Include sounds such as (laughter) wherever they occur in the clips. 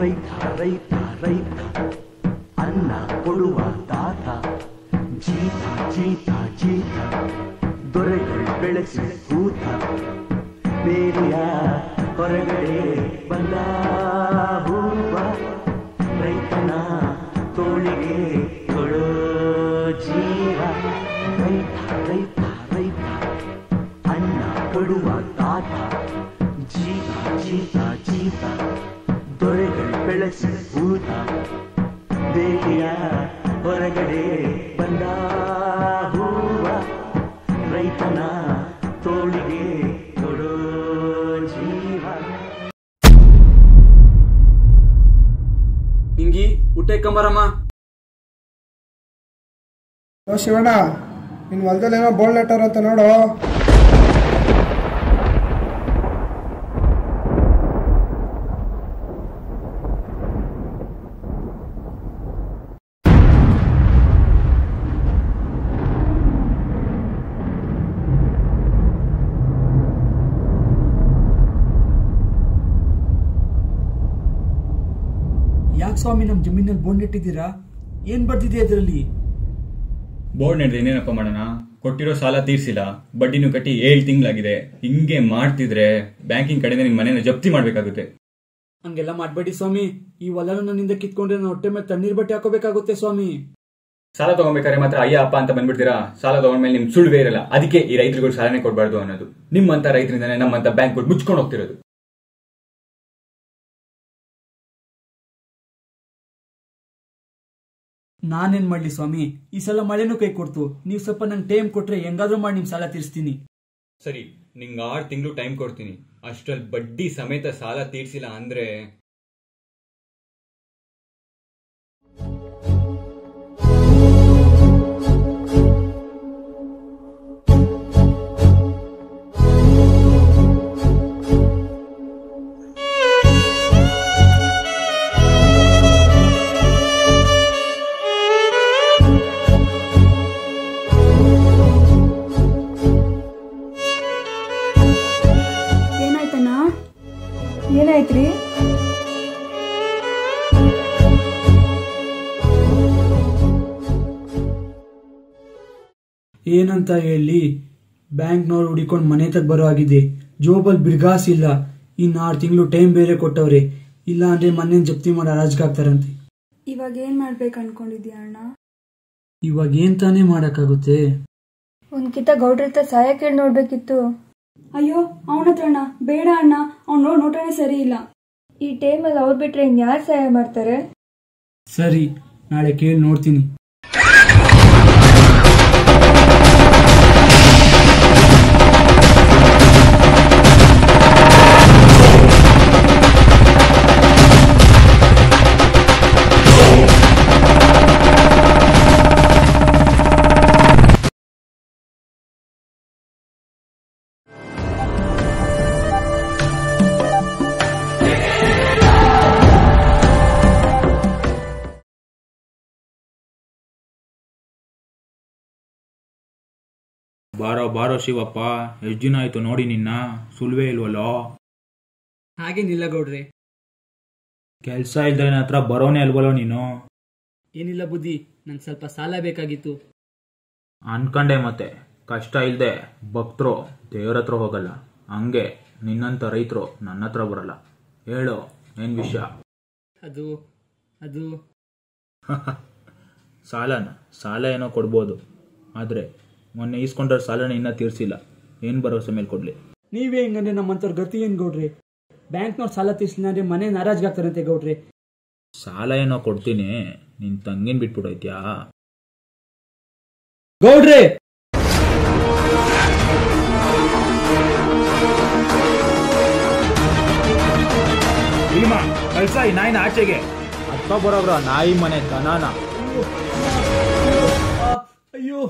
ರೈತ ರೈತ ರೈತ ಅನ್ನ ಕೊಡುವ ತಾತ ಜೀತ ಜೀತ ಜೀತ ದೊರೆಗಳು ಬೆಳೆಸಿ ಕೂತ ಬೇಲಿಯ ಹೊರಗಡೆ ಬಂದ ಹೂವ ರೈತನ ತೋಳಿಗೆ ಕೊಡೋ ಜೀವ. ರೈತ ರೈತ ರೈತ ಅನ್ನ ಕೊಡುವ ತಾತ ಜೀತ ಜೀತ ಜೀತ ಭೂತ ಬೇಲಿಯ ಹೊರಗಡೆ ಬಂದ ಹೂವ ರೈತನ ತೋಳಿಗೆ ಕೊಡೋ ಜೀವ. ಹಿಂಗಿ ಊಟ ಕಂಬರಮ್ಮ ಓ ಶಿವಣ್ಣ ನಿನ್ ಹೊಲದಲ್ಲಿ ಏನೋ ಬೋಲ್ಡ್ ಲೆಟರ್ ಅಂತ ನೋಡು ಯಾಕೆ ಸ್ವಾಮಿ ನಮ್ಮ ಜಮೀನಲ್ಲಿ ಬೋರ್ಡ್ ಇಟ್ಟಿದ್ದೀರಾ? ಏನ್ ಬರ್ತಿದೆ ಅದರಲ್ಲಿ? ಬೋರ್ಡ್ ನಡೆದು ಇನ್ನೇನಪ್ಪ ಮಾಡೋಣ? ಕೊಟ್ಟಿರೋ ಸಾಲ ತೀರ್ಸಿಲ್ಲ. ಬಡ್ಡಿನೂ ಕಟ್ಟಿ ಏಳು ತಿಂಗಳಾಗಿದೆ. ಹಿಂಗೆ ಮಾಡ್ತಿದ್ರೆ ಬ್ಯಾಂಕಿಂಗ್ ಕಡೆಯಿಂದ ನಿಮ್ ಮನೇನ ಜಪ್ತಿ ಮಾಡ್ಬೇಕಾಗುತ್ತೆ. ಹಂಗೆಲ್ಲ ಮಾಡಬೇಡಿ ಸ್ವಾಮಿ. ಈ ಹೊಲನ ನನ್ನಿಂದ ಕಿತ್ಕೊಂಡ್ರೆ ನನ್ನ ಹೊಟ್ಟೆ ಮೇಲೆ ತಣ್ಣೀರ್ ಬಟ್ಟೆ ಹಾಕೋಬೇಕಾಗುತ್ತೆ ಸ್ವಾಮಿ. ಸಾಲ ತಗೊಬೇಕಾದ್ರೆ ಮಾತ್ರ ಅಯ್ಯ ಅಪ್ಪ ಅಂತ ಬಂದ್ಬಿಡ್ತೀರಾ? ಸಾಲ ತಗೊಂಡ್ಮೇಲೆ ನಿಮ್ ಸುಳ್ಳು ಇರಲ್ಲ ಅದಕ್ಕೆ ಈ ರೈತರುಗಳು ಸಾಲನೇ ಕೊಡಬಾರ್ದು ಅನ್ನೋದು. ನಿಮ್ಮಂತ ರೈತರಿಂದಾನೆ ನಮ್ಮಂತ ಬ್ಯಾಂಕ್ ಮುಚ್ಕೊಂಡು ಹೋಗ್ತಿರೋದು. ನಾನೇನ್ ಮಾಡ್ಲಿ ಸ್ವಾಮಿ? ಈ ಸಲ ಮಳೆನೂ ಕೈ ಕೊಡ್ತು. ನೀವು ಸ್ವಲ್ಪ ನಂಗೆ ಟೈಮ್ ಕೊಟ್ರೆ ಹೆಂಗಾದ್ರೂ ಮಾಡಿ ನಿಮ್ ಸಾಲ ತೀರಿಸ್ತೀನಿ. ಸರಿ, ನಿಂಗೆ ಆರು ತಿಂಗಳು ಟೈಮ್ ಕೊಡ್ತೀನಿ. ಅಷ್ಟ್ರಲ್ಲಿ ಬಡ್ಡಿ ಸಮೇತ ಸಾಲ ತೀರ್ಸಿಲ್ಲ ಅಂದ್ರೆ ಏನಂತ ಹೇಳಿ ಬ್ಯಾಂಕ್ನವ್ರು ಹುಡಿಕೊಂಡು ಮನೆ ತಗ ಬರೋ ಆಗಿದೆ ಜೋಬಲ್ ಬಿರ್ಗಾಸ್ ಇಲ್ಲ. ಇನ್ನು ಆರು ತಿಂಗಳು ಟೈಮ್ ಬೇರೆ ಕೊಟ್ಟವ್ರೆ. ಇಲ್ಲ ಅಂದ್ರೆ ಮನೆ ಜಪ್ತಿ ಮಾಡಿ ಹರಾಜ್ಗಾಗ್ತಾರಂತೆ ಇವಾಗ ಏನ್ ಮಾಡ್ಬೇಕು ಅನ್ಕೊಂಡಿದ್ಯಾ ಅಣ್ಣ? ಇವಾಗ ಏನ್ ತಾನೇ ಮಾಡಕ್ಕಾಗುತ್ತೆ? ಒಂದ್ ಕಿತ ಗೌಡ್ರ ಹತ್ರ ಸಹಾಯ ಕೇಳಿ ನೋಡ್ಬೇಕಿತ್ತು. ಅಯ್ಯೋ ಅವನ ಹತ್ರ ಅಣ್ಣ. ಬೇಡ ಅಣ್ಣ. ಅವ್ನು ನೋಡ್ ನೋಟನೇ ಸರಿ ಇಲ್ಲ. ಈ ಟೈಮಲ್ಲಿ ಅವ್ರು ಬಿಟ್ರೆ ಇನ್ ಯಾರು ಸಹಾಯ ಮಾಡ್ತಾರೆ? ಸರಿ ನಾಳೆ ಕೇಳಿ ನೋಡ್ತೀನಿ. ಬಾರೋ ಬಾರೋ ಶಿವಪ್ಪ ಎಷ್ಟು ದಿನ ಆಯ್ತು ನೋಡಿ ನಿನ್ನ ಸುಲ್ವೇ ಇಲ್ವಲ್ಲೋ? ಹಾಗೇನಿಲ್ಲ ಗೌಡ್ರೆ. ಕೆಲ್ಸ ನನ್ನ ಹತ್ರ ಬರೋನೇ ಅಲ್ವಲ್ಲೋ ನೀನು? ಏನಿಲ್ಲ ಬುದ್ಧಿ ನಂಗೆ ಸ್ವಲ್ಪ ಸಾಲ ಬೇಕಾಗಿತ್ತು. ಅನ್ಕಂಡೆ ಮತ್ತೆ ಕಷ್ಟ ಇಲ್ದೆ ಭಕ್ತರು ದೇವ್ರ ಹತ್ರ ಹೋಗಲ್ಲ. ಹಂಗೆ ನಿನ್ನಂತ ರೈತರು ನನ್ನ ಹತ್ರ ಬರಲ್ಲ. ಹೇಳು ಏನ್ ವಿಷಯ? ಅದು ಅದು. (laughs) ಸಾಲನ ಸಾಲ ಏನೋ ಕೊಡ್ಬೋದು. ಆದರೆ ಮೊನ್ನೆ ಈಸ್ಕೊಂಡ್ರೆ ಸಾಲನ ಇನ್ನೂ ತೀರ್ಸಿಲ್ಲ. ಏನು ಭರವಸೆ ಮೇಲೆ ಕೊಡಲಿ? ನೀವೇ ಹೆಂಗಂದ್ರೆ ನಮ್ಮಂಥವ್ರ ಗತಿ ಏನ್ ಗೌಡ್ರಿ? ಬ್ಯಾಂಕ್ನವ್ರು ಸಾಲ ತೀರ್ಸಿದ್ರೆ ಅಂದ್ರೆ ಮನೆ ನಾರಾಜ್ಗಾಗ್ತಾರಂತೆ ಗೌಡ್ರಿ. ಸಾಲ ಏನೋ ಕೊಡ್ತೀನಿ ನಿನ್ ತಂಗಿನ ಬಿಟ್ಬಿಡೋಯ್ತ್ಯಾ? ಗೌಡ್ರಿ! ಭೀಮಾ ಕಳ್ಸ ಈ ನಾಯಿನ ಆಚೆಗೆ. ಅಪ್ಪ ಬರೋಬ್ರ ನಾಯಿ ಮನೆ ದನಾನ ಅಯ್ಯೋ.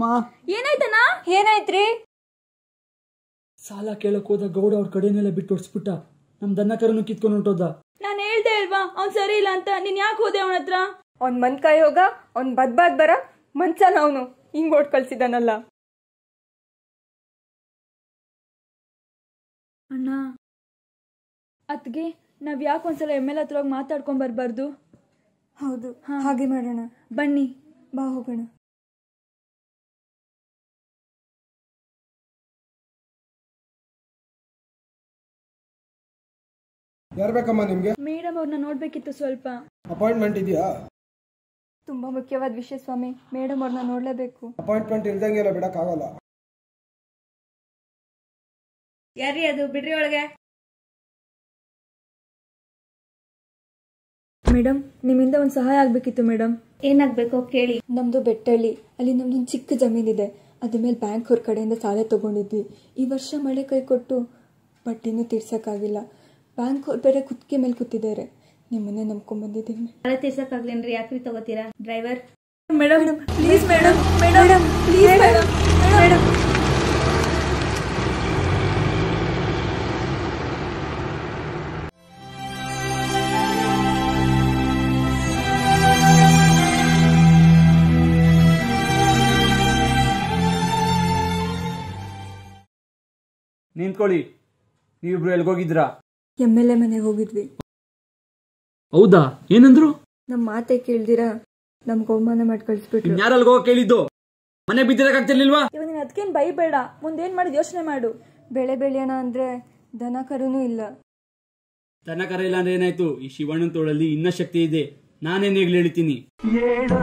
ಅಮ್ಮ. ಏನಾಯ್ತಣ್ಣ? ಏನಾಯ್ತ್ರಿ? ಸಾಲ ಕೇಳಕ್ ಹೋದ ಗೌಡ ಅವ್ರ ಕಡೆನೆಲ್ಲ ಬಿಟ್ಟು ಹೊಡ್ಸ್ಬಿಟ್ಟ ನಮ್ ದನ್ನ ಕರನು ಕಿತ್ಕೊಂಡು ಹೊಂಟೋದ ನಾನು ಹೇಳ್ದೆ ಅಲ್ವಾ ಅವ್ನ್ ಸರಿ ಇಲ್ಲ ಅಂತ. ನೀನ್ ಯಾಕೆ ಹೋದೆ ಅವನ ಹತ್ರ? ಅವ್ನ್ ಮನ್ ಕಾಯಿ ಹೋಗ ಅವ್ನ್ ಬದ್ಬಾದ್ ಬರ ಮನ್ಸಲ್ಲ ಅವನು. ಹಿಂಗ್ ಓಟ್ ಕಳ್ಸಿದಾನಲ್ಲ ಅಣ್ಣ ಅತ್ಗೆ ನಾವ್ ಯಾಕೆ ಒಂದ್ಸಲ ಎಂ ಎಲ್ ಹತ್ರ ಹೋಗಿ ಮಾತಾಡ್ಕೊಂಡ್ ಬರ್ಬಾರ್ದು? ಹೌದು ಹಾಗೆ ಮಾಡೋಣ. ಬನ್ನಿ. ಬಾ ಹೋಗೋಣ. ಯಾರು ಬೇಕಮ್ಮ ನಿಮಗೆ? ಮೇಡಮ್ ಅವ್ರನ್ನ ನೋಡ್ಬೇಕಿತ್ತು ಸ್ವಲ್ಪ. ಅಪಾಯಿಂಟ್ಮೆಂಟ್ ಇದೆಯಾ? ತುಂಬಾ ಮುಖ್ಯವಾದ ವಿಷಯ ಸ್ವಾಮಿ. ಮೇಡಮ್ ಅವ್ರನ್ನ ನೋಡ್ಲೇಬೇಕು. ಅಪಾಯಿಂಟ್ಮೆಂಟ್ ಇಲ್ದಂಗೆಲ್ಲ ಬಿಡಕ್ಕಾಗಲ್ಲ. ಯಾರ್ರಿ ಅದು? ಬಿಡ್ರಿ ಒಳಗೆ. ಮೇಡಮ್ ನಿಮ್ಮಿಂದ ಒಂದು ಸಹಾಯ ಆಗ್ಬೇಕಿತ್ತು ಮೇಡಮ್ ಏನಾಗ್ಬೇಕು ಕೇಳಿ. ನಮ್ದು ಬೆಟ್ಟಳ್ಳಿ. ಅಲ್ಲಿ ನಮ್ದೊಂದು ಚಿಕ್ಕ ಜಮೀನಿದೆ. ಅದ್ರ ಮೇಲೆ ಬ್ಯಾಂಕ್ ಅವ್ರ ಕಡೆಯಿಂದ ಸಾಲ ತಗೊಂಡಿದ್ವಿ. ಈ ವರ್ಷ ಮಳೆ ಕೈ ಕೊಟ್ಟು ಬಟ್ಟಿನೂ ತೀರ್ಸಕ್ಕಾಗಿಲ್ಲ. ಬ್ಯಾಂಕ್ ಅವ್ರು ಬೇರೆ ಕುತ್ತಿಗೆ ಮೇಲೆ ಕೂತಿದ್ದಾರೆ. ನಿಮ್ಮನ್ನೇ ನಂಬ್ಕೊಂಡ್ ಬಂದಿದ್ದೀನಿ. ಸಾಲ ತೀರ್ಸಕ್ಕಾಗ್ಲೇನ್ರಿ ಯಾಕ್ರಿ ತಗೋತೀರಾ driver? Madam please madam madam please madam madam ನಿಂತ್ಕೊಳ್ಳಿ. ನೀವಿಬ್ರು ಎಲ್ಗೋಗಿದ್ರಾ ಎಂ ಎಲ್ ಎ ಮನೆಗೆ ಹೋಗಿದ್ವಿ. ಹೌದಾ? ಏನಂದ್ರು? ನಮ್ ಮಾತೆ ಕೇಳ್ದಿರಾ? ನಮ್ ಅವಮಾನ ಮಾಡಿ ಕಳ್ಸ್ಬಿಟ್ರು. ಯಾರಲ್ಲಿ ಹೋಗೋ ಕೇಳಿದ್ದು? ಮನೆ ಬಿದ್ದಿರಕ್ಕಾಗ್ತಿರ್ಲಿಲ್ವಾ ಇವಾಗ ನೀನು ಬೇಡ ಬೈಬೇಡ. ಮುಂದೇನು ಮಾಡೋದು ಯೋಚನೆ ಮಾಡು. ಬೆಳೆ ಬೆಳೆಯೋಣ ಅಂದ್ರೆ ದನ ಕರುನೂ ಇಲ್ಲ. ದನ ಕರ ಇಲ್ಲ ಅಂದ್ರೆ ಏನಾಯ್ತು? ಈ ಶಿವಣ್ಣನ ತೋಳಲ್ಲಿ ಇನ್ನ ಶಕ್ತಿ ಇದೆ. ನಾನೇನು ಹೇಳ್ತೀನಿ? ಏಳೋ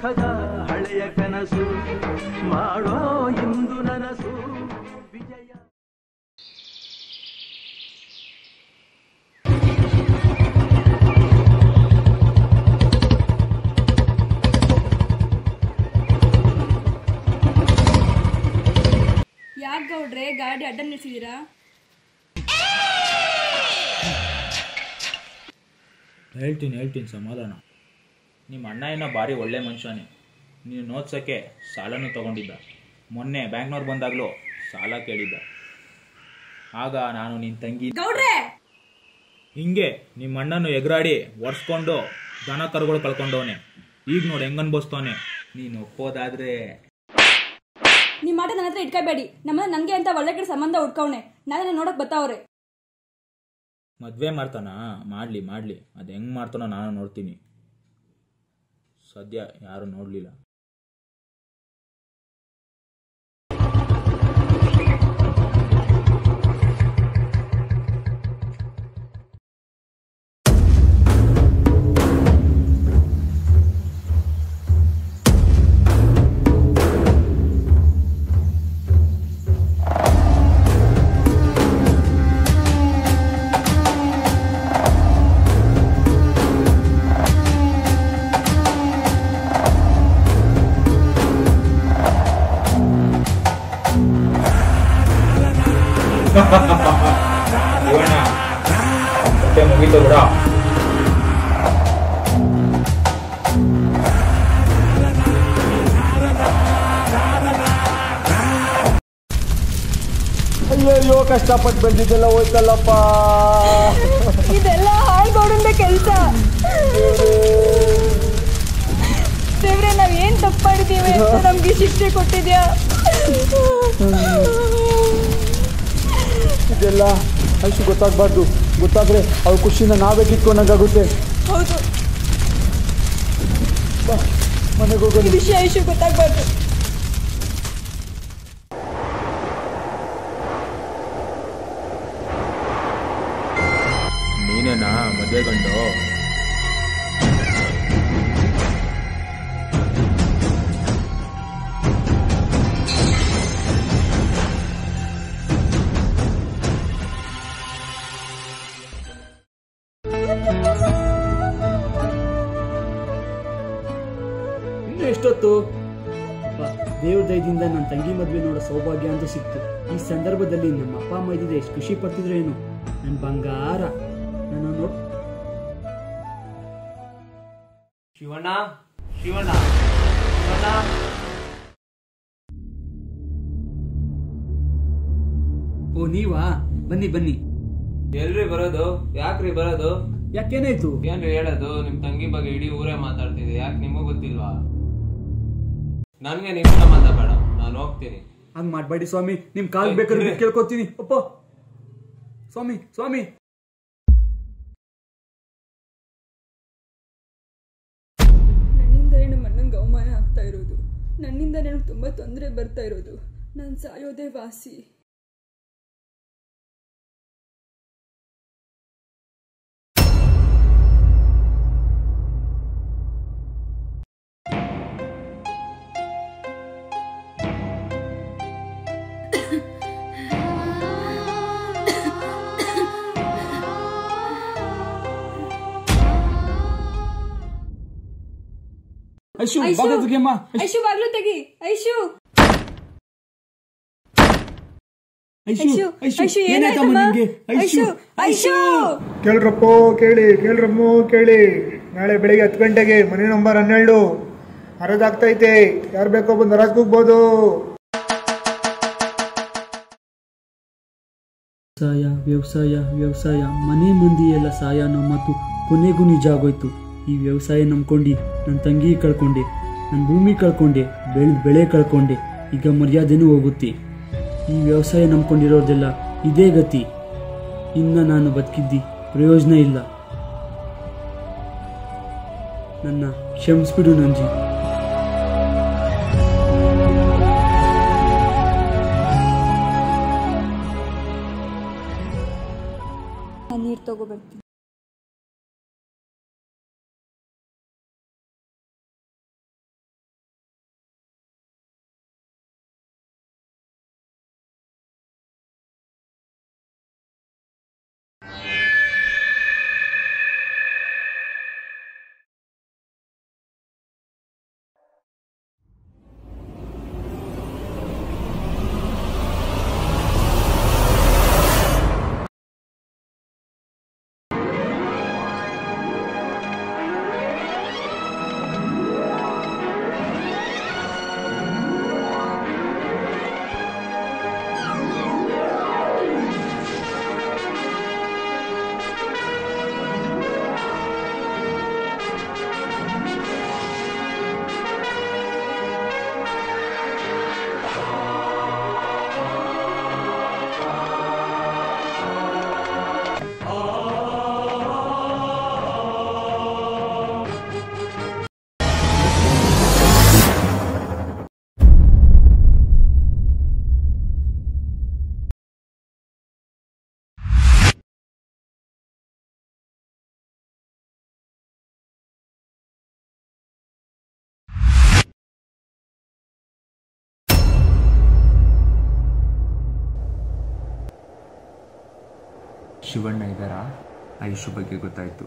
ಸುಖದ ಹಳೆಯ ಕನಸು. ಮಾಡೋ ಇಂದು ನನಸು. ವಿಜಯ. ಯಾಕೆ ಗೌಡ್ರೆ ಗಾಡಿ ಅಡ್ಡ ನಿಲ್ಸಿದೀರಾ? ಹೇಳ್ತೀನಿ ಹೇಳ್ತೀನಿ ಸಮಾಧಾನ. ನಿಮ್ಮ ಅಣ್ಣ ಏನೋ ಭಾರಿ ಒಳ್ಳೆ ಮನುಷ್ಯನೇ. ನೀನು ನೋಡ್ಸೋಕ್ಕೆ ಸಾಲನೂ ತಗೊಂಡಿದ್ದ. ಮೊನ್ನೆ ಬ್ಯಾಂಕ್ನವ್ರು ಬಂದಾಗಲೂ ಸಾಲ ಕೇಳಿದ್ದ. ಆಗ ನಾನು ನಿನ್ನ ತಂಗಿ ಹಿಂಗೆ ನಿಮ್ಮ ಅಣ್ಣನ ಎಗರಾಡಿ ಒರೆಸ್ಕೊಂಡು ದನ ಕರುಗಳು ಕಳ್ಕೊಂಡವನೆ. ಈಗ ನೋಡಿ ಹೆಂಗ್ ಅನ್ಭವಿಸ್ತವನೆ ನೀನು ಒಪ್ಪೋದಾದ್ರೆ ನಿಮ್ಮ ಮಾಟ ನನ್ನ ಹತ್ರ ಇಟ್ಕೋಬೇಡಿ. ನಮ್ಮ ನನಗೆ ಅಂತ ಒಳ್ಳೆ ಕಡೆ ಸಂಬಂಧ ಹುಡ್ಕವ್ನೆ. ನಾನು ನೋಡಕ್ ಬರ್ತಾವ್ರೆ ಮದ್ವೆ ಮಾಡ್ತಾನ? ಮಾಡ್ಲಿ ಮಾಡ್ಲಿ. ಅದು ಹೆಂಗ್ ಮಾಡ್ತಾನೋ ನಾನು ನೋಡ್ತೀನಿ. ಸದ್ಯ ಯಾರು ನೋಡಲಿಲ್ಲ. ಅಯ್ಯಯ್ಯೋ ಕಷ್ಟಪಟ್ಟು ಬೆಳೆದಿದ್ದೆಲ್ಲ ಹೋಯ್ತಲ್ಲಪ್ಪ. ಇದೆಲ್ಲ ಹಾಳ್ಗೌಡಂದ ಕೆಲಸ. ದೇವ್ರೆ ನಾವ್ ಏನ್ ತಪ್ಪು ಮಾಡಿದೀವಿ ಅಂತ ನಮ್ಗೆ ಶಿಕ್ಷೆ ಕೊಟ್ಟಿದ್ಯಾ? ಇದೆಲ್ಲ ಐಶು ಗೊತ್ತಾಗಬಾರ್ದು. ಗೊತ್ತಾದ್ರೆ ಅವ್ರ ಖುಷಿನ ನಾವೇ ಕಿತ್ಕೊಂಡಂಗಾಗುತ್ತೆ. ಹೌದು. ಮನೆಗೆ ಹೋಗೋದು ವಿಷಯ ಐಶು ಗೊತ್ತಾಗ್ಬಾರ್ದು. ನೀನೇನಾ ಮದುವೆ ಗಂಡು ಅಪ್ಪ, ದೇವ್ರ ದಯದಿಂದ ನನ್ನ ತಂಗಿ ಮದ್ವೆ ನೋಡೋ ಸೌಭಾಗ್ಯ ಅಂತ ಸಿಕ್ತು. ಈ ಸಂದರ್ಭದಲ್ಲಿ ನಮ್ಮ ಅಪ್ಪ ಅಮ್ಮ ಇದ್ದಿದ್ರೆ ಎಷ್ಟು ಖುಷಿ ಪಡ್ತಿದ್ರು ಏನು? ನನ್ನ ಬಂಗಾರ. ಶಿವಣ್ಣ ಶಿವಣ್ಣ ಶಿವಣ್ಣ. ಓ ನೀವಾ? ಬನ್ನಿ ಬನ್ನಿ. ಎಲ್ರಿ ಬರೋದು? ಯಾಕ್ರಿ ಬರೋದು? ಯಾಕೇನಾಯ್ತು? ಏನ್ರಿ ಹೇಳೋದು? ನಿಮ್ ತಂಗಿ ಬಗ್ಗೆ ಇಡೀ ಊರೇ ಮಾತಾಡ್ತಿದೆ. ಯಾಕೆ ನಿಮಗೂ ಗೊತ್ತಿಲ್ವಾ? ನನ್ಗೆ ನಿಮ್ ಬೇಡ. ನಾನು ಹೋಗ್ತೀನಿ. ಹಂಗ್ ಮಾಡ್ಬೇಡಿ ಸ್ವಾಮಿ. ನಿಮ್ ಕಾಲ್ ಬೇಕಾದ್ರೆ ಕೇಳ್ಕೊತೀನಿ. ಅಪ್ಪ. ಸ್ವಾಮಿ ಸ್ವಾಮಿ. ತೊಂದರೆ ಬರ್ತಾ ಇರೋದು. ನಾನು ಸಾಯೋದೇ ವಾಸಿ. ಐಶು ಬಾಗ್ಲು ತೆಗಿಯಮ್ಮ. ಐಶು. ಬಾಗ್ಲು ತೆಗಿ. ಐಶು. ಐಶು ಐಶು, ಐಶು ಏನಾಯ್ತಮ್ಮ! ಕೇಳ್ರಪ್ಪೋ ಕೇಳಿ ಕೇಳ್ರಮ್ಮ ಕೇಳಿ. ನಾಳೆ ಬೆಳಿಗ್ಗೆ ಹತ್ತು ಗಂಟೆಗೆ ಮನೆ ನಂಬರ್ ಹನ್ನೆರಡು. ಹರದಾಗ್ತೈತೆ. ಯಾರು ಬೇಕೋ ಬಂದು ಹರಾಜ್ಕೋಗ್ಬೋದು ವ್ಯವಸಾಯ ವ್ಯವಸಾಯ ವ್ಯವಸಾಯ. ಮನೆ ಮಂದಿ ಎಲ್ಲ ಸಾಯ ಅನ್ನೋ ಮಾತು ಕೊನೆಗೂ ನಿಜ ಆಗೋಯ್ತು. ಈ ವ್ಯವಸಾಯ ನಂಬ್ಕೊಂಡು ನನ್ನ ತಂಗಿ ಕಳ್ಕೊಂಡೆ ನನ್ನ ಭೂಮಿ ಕಳ್ಕೊಂಡೆ ಬೆಳೆದ ಬೆಳೆ ಕಳ್ಕೊಂಡೆ, ಈಗ ಮರ್ಯಾದೆನೂ ಹೋಗುತ್ತೆ. ಈ ವ್ಯವಸಾಯ ನಂಬ್ಕೊಂಡಿರೋದೆಲ್ಲ ಇದೇ ಗತಿ. ಇನ್ನು ನಾನು ಬದುಕಿದ್ದಿ ಪ್ರಯೋಜನ ಇಲ್ಲ. ನನ್ನ ಕ್ಷಮಿಸ್ಬಿಡು ನಂಜಿ. ನೀರು ತಗೋಬರ್ತೀನಿ ಶಿವಣ್ಣ ಇದ್ದಾರಾ? ಆಯುಷ್ ಬಗ್ಗೆ ಗೊತ್ತಾಯ್ತು.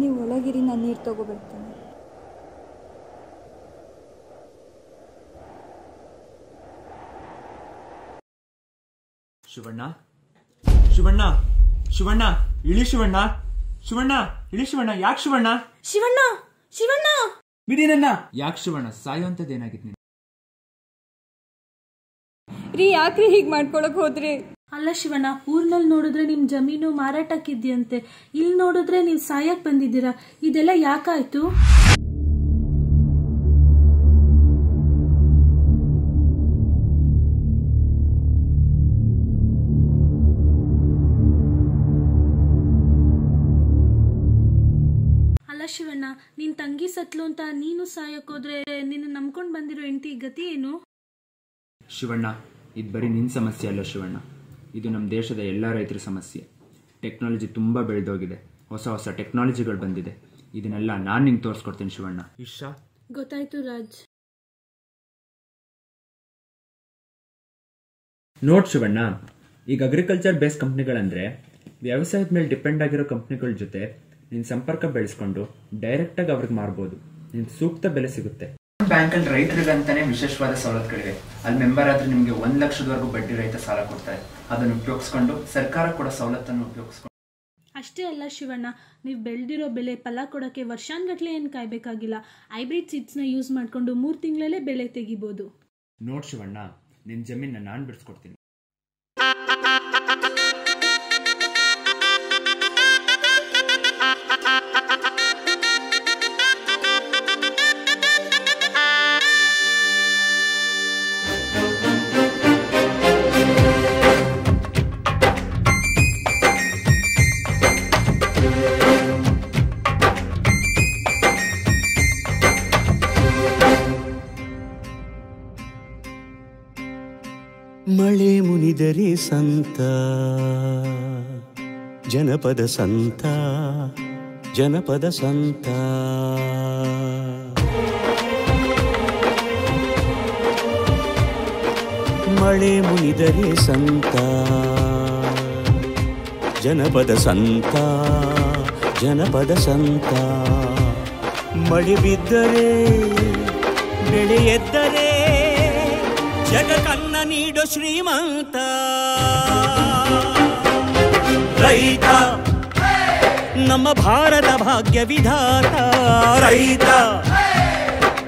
ನೀವು ಒಳಗಿರಿ ನಾನು ನೀರು ತಗೋಬರ್ತೀನಿ ಶಿವಣ್ಣ? ಶಿವಣ್ಣ? ಶಿವಣ್ಣ? ಇಳಿ ಶಿವಣ್ಣ? ಶಿವಣ್ಣ? ಇಳಿ ಶಿವಣ್ಣ? ಯಾಕೆ ಶಿವಣ್ಣ? ಶಿವಣ್ಣ! ಶಿವಣ್ಣ! ಬಿಡಿ ನನ್ನ! ಯಾಕೆ ಶಿವಣ್ಣ? ಸಾಯೋಂಥದ್ದೇನಾಗಿತ್ತು ನೀನು ರೀ ಯಾಕ್ರಿ ಹೀಗೆ ಮಾಡ್ಕೊಳಕ್ ಹೋದ್ರಿ? ಅಲ್ಲ ಶಿವಣ್ಣ ಊರ್ನಲ್ಲಿ ನೋಡಿದ್ರೆ ನಿಮ್ ಜಮೀನು ಮಾರಾಟಕ್ಕಿದ್ಯಂತೆ. ಇಲ್ಲಿ ನೋಡಿದ್ರೆ ನೀವು ಸಾಯಕ್ ಬಂದಿದ್ದೀರಾ? ಇದೆಲ್ಲ ಯಾಕಾಯ್ತು? ಅಲ್ಲ ಶಿವಣ್ಣ, ನಿನ್ ತಂಗಿ ಸತ್ಲು ಅಂತ ನೀನು ಸಾಯಕ್ ಹೋದ್ರೆ ನಿನ್ನ ನಂಬ್ಕೊಂಡ್ ಬಂದಿರೋ ಹೆಂಡತಿ ಗತಿ ಏನು? ಶಿವಣ್ಣ, ಇದು ಬರೀ ನಿನ್ನ ಸಮಸ್ಯೆ ಅಲ್ಲ ಶಿವಣ್ಣ. ಇದು ನಮ್ಮ ದೇಶದ ಎಲ್ಲ ರೈತರ ಸಮಸ್ಯೆ. ಟೆಕ್ನಾಲಜಿ ತುಂಬ ಬೆಳೆದೋಗಿದೆ. ಹೊಸ ಹೊಸ ಟೆಕ್ನಾಲಜಿಗಳು ಬಂದಿದೆ. ಇದನ್ನೆಲ್ಲ ನಾನು ನಿಂಗೆ ತೋರಿಸ್ಕೊಡ್ತೀನಿ ಶಿವಣ್ಣ. ಇಶಾ ಗೊತ್ತಾಯ್ತು ರಾಜ್. ನೋಡ್ ಶಿವಣ್ಣ ಈಗ ಅಗ್ರಿಕಲ್ಚರ್ ಬೇಸ್ ಕಂಪ್ನಿಗಳಂದ್ರೆ ವ್ಯವಸಾಯದ ಮೇಲೆ ಡಿಪೆಂಡ್ ಆಗಿರೋ ಕಂಪ್ನಿಗಳ ಜೊತೆ ನಿನ್ನ ಸಂಪರ್ಕ ಬೆಳೆಸ್ಕೊಂಡು ಡೈರೆಕ್ಟಾಗಿ ಅವ್ರಿಗೆ ಮಾರ್ಬೋದು. ನಿನ್ ಸೂಕ್ತ ಬೆಲೆ ಸಿಗುತ್ತೆ. ಬ್ಯಾಂಕಲ್ಲಿ ರೈತರಿಗಂತಾನೆ ವಿಶೇಷವಾದ ಸವಲತ್ತುಗಳಿವೆ. ಅಲ್ಲಿ ಮೆಂಬರ್ ಆದ್ರೆ ನಿಮಗೆ ಒಂದ್ ಲಕ್ಷದವರೆಗೂ ಬಡ್ಡಿ ರಹಿತ ಸಾಲ ಕೊಡ್ತಾರೆ. ಅದನ್ನು ಉಪಯೋಗಿಸ್ಕೊಂಡು ಸರ್ಕಾರ ಕೂಡ ಸವಲತ್ತನ್ನು ಉಪಯೋಗಿಸ್ಕೊಂಡು. ಅಷ್ಟೇ ಅಲ್ಲ ಶಿವಣ್ಣ ನೀವು ಬೆಳೆದಿರೋ ಬೆಳೆ ಫಲ ಕೊಡೋಕ್ಕೆ ವರ್ಷಾನ್ಗಟ್ಲೆ ಏನು ಕಾಯಬೇಕಾಗಿಲ್ಲ. ಹೈಬ್ರಿಡ್ ಸೀಡ್ಸ್ನ ಯೂಸ್ ಮಾಡಿಕೊಂಡು ಮೂರು ತಿಂಗಳಲ್ಲೇ ಬೆಳೆ ತೆಗಿಬೋದು. ನೋಡ್ ಶಿವಣ್ಣ ನಿನ್ನ ಜಮೀನನ್ನ ನಾನು ಬಿಡಿಸ್ಕೊಡ್ತೀನಿ. ಮುನಿದರೆ ಸಂತ, ಜನಪದ ಸಂತ ಜನಪದ ಸಂತ. ಮಳೆ ಮುನಿದರೆ ಸಂತ, ಜನಪದ ಸಂತ ಜನಪದ ಸಂತ. ಮಳೆ ಬಿದ್ದರೆ, ಬೆಳೆ ಎದ್ದರೆ ಜಗಕನ್ನ ನೀಡು ಶ್ರೀಮಂತ. ರೈತ. ನಮ್ಮ ಭಾರತ ಭಾಗ್ಯ ವಿಧಾತ. ರೈತ.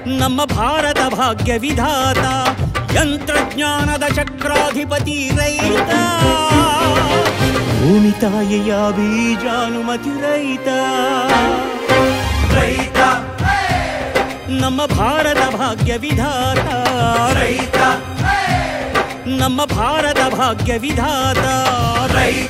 ನಮ್ಮ ಭಾರತ ಭಾಗ್ಯ ವಿಧಾತ. ಯಂತ್ರಜ್ಞಾನದ ಚಕ್ರಾಧಿಪತಿ ರೈತ. ಭೂಮಿ ತಾಯಿಯ ಬೀಜಾನುಮತಿ ರೈತ. ರೈತ. ನಮ್ಮ ಭಾರತ ಭಾಗ್ಯ ವಿಧಾತ. ರೈತ. ನಮ್ಮ ಭಾರತ ಭಾಗ್ಯ ವಿಧಾತ. ರೈತ